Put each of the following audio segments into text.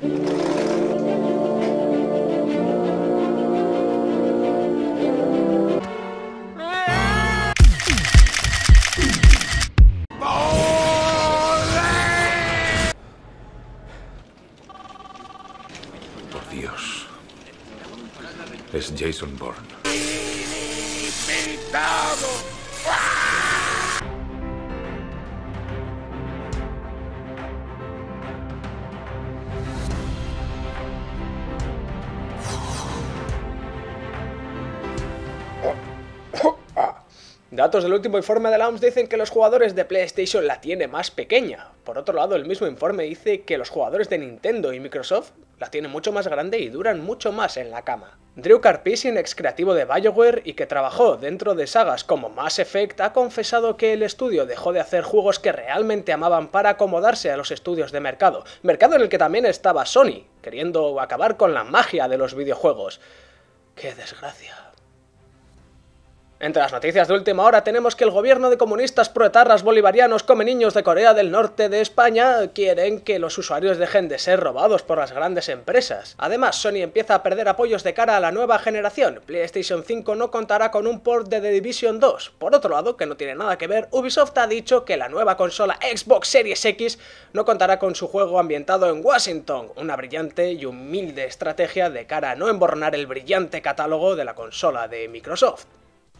Por Dios. Es Jason Bourne. Datos del último informe de la OMS dicen que los jugadores de PlayStation la tienen más pequeña. Por otro lado, el mismo informe dice que los jugadores de Nintendo y Microsoft la tienen mucho más grande y duran mucho más en la cama. Drew Karpyshyn, ex creativo de BioWare y que trabajó dentro de sagas como Mass Effect, ha confesado que el estudio dejó de hacer juegos que realmente amaban para acomodarse a los estudios de mercado, mercado en el que también estaba Sony, queriendo acabar con la magia de los videojuegos. ¡Qué desgracia! Entre las noticias de última hora tenemos que el gobierno de comunistas proetarras bolivarianos come niños de Corea del Norte de España quieren que los usuarios dejen de ser robados por las grandes empresas. Además, Sony empieza a perder apoyos de cara a la nueva generación. PlayStation 5 no contará con un port de The Division 2. Por otro lado, que no tiene nada que ver, Ubisoft ha dicho que la nueva consola Xbox Series X no contará con su juego ambientado en Washington, una brillante y humilde estrategia de cara a no embornar el brillante catálogo de la consola de Microsoft.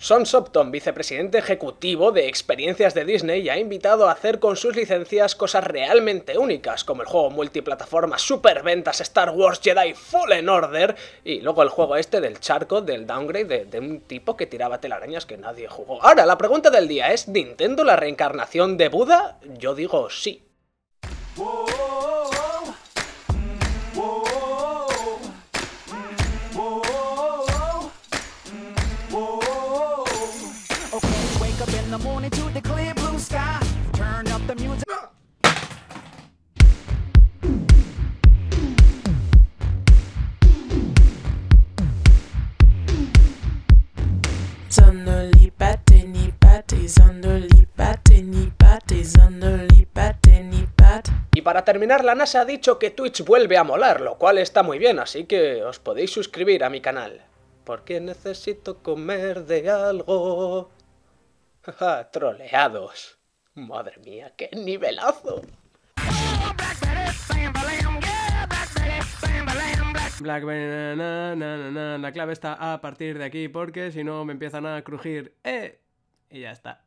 Son Sopton, vicepresidente ejecutivo de experiencias de Disney, ha invitado a hacer con sus licencias cosas realmente únicas, como el juego multiplataforma superventas Star Wars Jedi Fallen Order, y luego el juego este del charco, del downgrade, de, de un tipo que tiraba telarañas que nadie jugó. Ahora, la pregunta del día es, ¿Nintendo la reencarnación de Buda? Yo digo sí. Up in the morning to the clear blue sky. Turn up the music. Zonderli batte ni batte, zonderli batte ni batte, zonderli batte ni batte. Y para terminar, la NASA ha dicho que Twitch vuelve a molar, lo cual está muy bien, así que os podéis suscribir a mi canal. Porque necesito comer de algo. Troleados. Madre mía, qué nivelazo. Blackberry, na, na, na, na, la clave está a partir de aquí porque si no me empiezan a crujir, eh, y ya está.